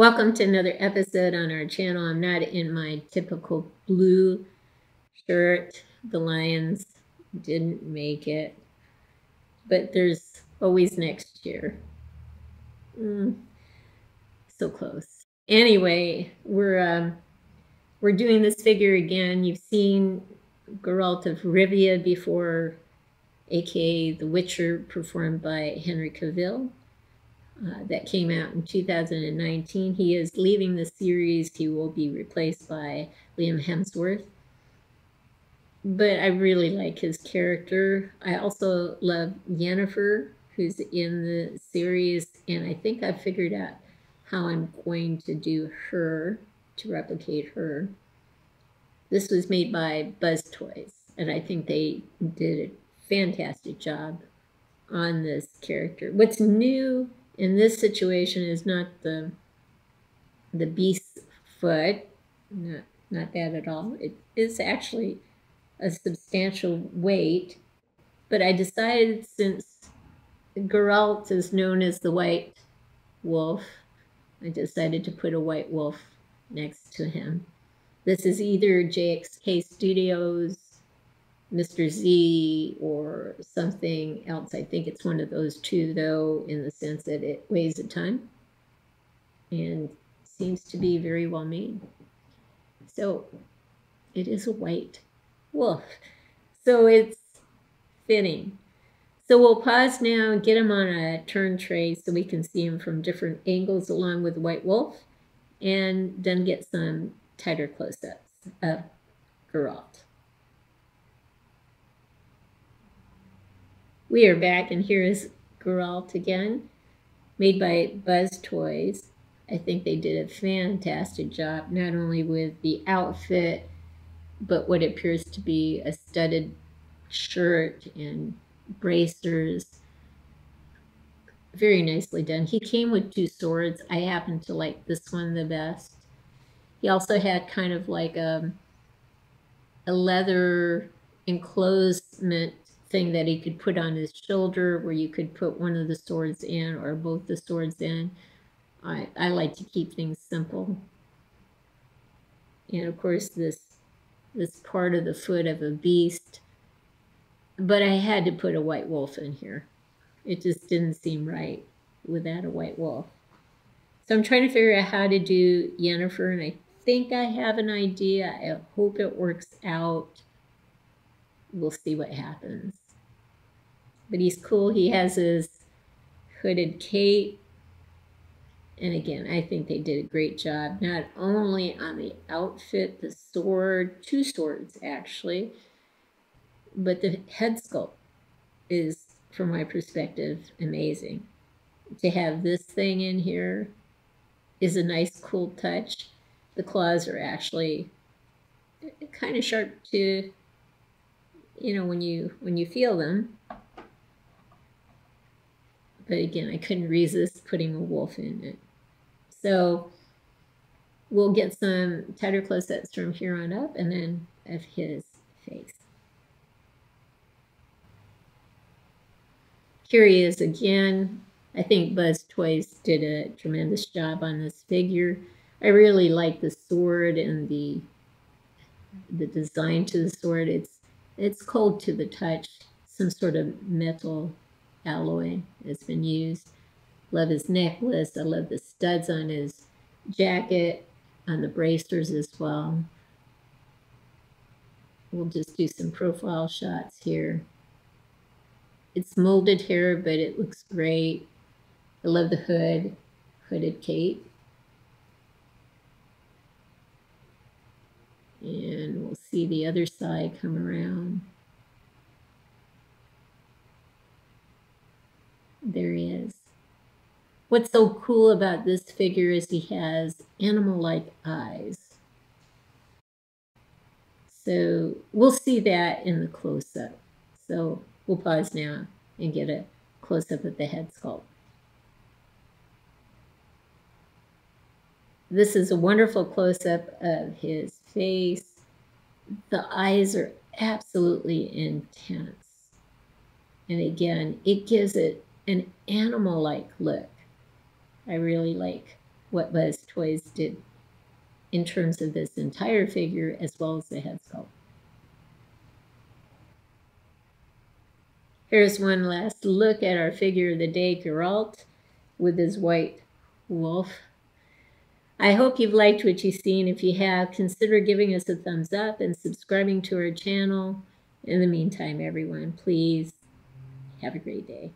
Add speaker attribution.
Speaker 1: Welcome to another episode on our channel. I'm not in my typical blue shirt. The Lions didn't make it, but there's always next year. Mm, so close. Anyway, we're um, we're doing this figure again. You've seen Geralt of Rivia before, aka The Witcher, performed by Henry Cavill. Uh, that came out in 2019. He is leaving the series. He will be replaced by Liam Hemsworth. But I really like his character. I also love Yennefer, who's in the series, and I think I've figured out how I'm going to do her to replicate her. This was made by Buzz Toys, and I think they did a fantastic job on this character. What's new in this situation is not the the beast's foot, not, not that at all. It is actually a substantial weight, but I decided since Geralt is known as the white wolf, I decided to put a white wolf next to him. This is either JXK Studios Mr. Z or something else. I think it's one of those two, though, in the sense that it weighs a ton and seems to be very well made. So it is a white wolf. So it's fitting. So we'll pause now and get him on a turn tray so we can see him from different angles along with the white wolf and then get some tighter close-ups of Geralt. We are back, and here is Geralt again, made by Buzz Toys. I think they did a fantastic job, not only with the outfit, but what appears to be a studded shirt and bracers. Very nicely done. He came with two swords. I happen to like this one the best. He also had kind of like a, a leather enclosement thing that he could put on his shoulder where you could put one of the swords in or both the swords in. I, I like to keep things simple. And of course this this part of the foot of a beast. But I had to put a white wolf in here. It just didn't seem right without a white wolf. So I'm trying to figure out how to do Yennefer, and I think I have an idea. I hope it works out. We'll see what happens but he's cool. He has his hooded cape. And again, I think they did a great job, not only on the outfit, the sword, two swords actually, but the head sculpt is, from my perspective, amazing. To have this thing in here is a nice, cool touch. The claws are actually kind of sharp to, you know, when you when you feel them. But again, I couldn't resist putting a wolf in it. So we'll get some tighter close-ups from here on up and then of his face. Here he is again. I think Buzz Toys did a tremendous job on this figure. I really like the sword and the the design to the sword. It's it's cold to the touch, some sort of metal alloy has been used. Love his necklace. I love the studs on his jacket, on the bracers as well. We'll just do some profile shots here. It's molded hair, but it looks great. I love the hood, hooded cape. And we'll see the other side come around. There he is. What's so cool about this figure is he has animal-like eyes. So we'll see that in the close-up. So we'll pause now and get a close-up of the head sculpt. This is a wonderful close-up of his face. The eyes are absolutely intense. And again, it gives it an animal-like look. I really like what Buzz Toys did in terms of this entire figure as well as the head sculpt. Here's one last look at our figure of the day, Geralt, with his white wolf. I hope you've liked what you've seen. If you have, consider giving us a thumbs up and subscribing to our channel. In the meantime, everyone, please have a great day.